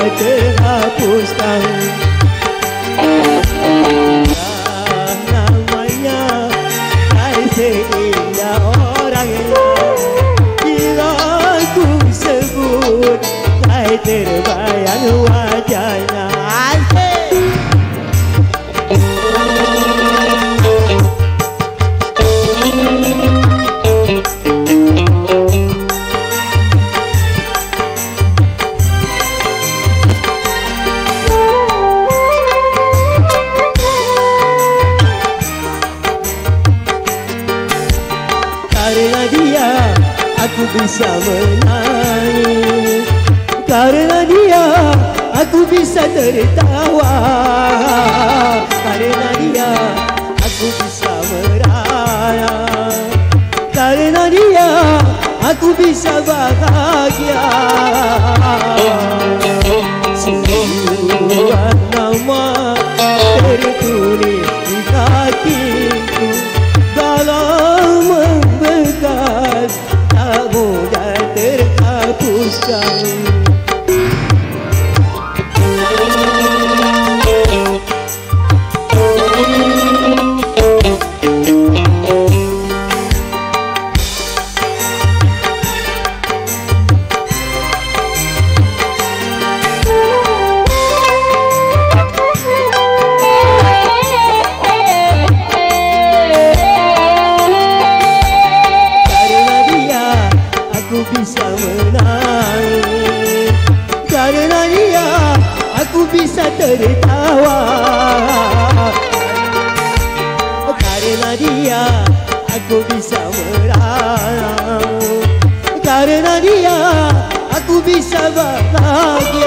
mudah terhapuskan Ah, Namanya Hai Karena dia aku bisa menangis. Karena dia aku bisa tertawa. Karena dia aku bisa meraya Karena dia aku bisa bahagia. Sebuah nama tertulis bisa menangis Karena dia aku bisa tertawa. Karena dia aku bisa merayau Karena dia aku bisa bahagia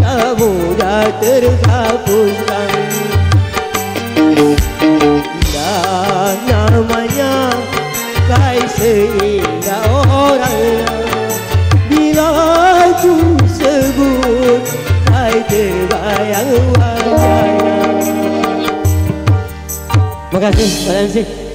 tak mudah terhapuskan Indah namanya Kai seindah orangnya Bila aku sebut Kai terbayang wajahnya Terima kasih Pak MC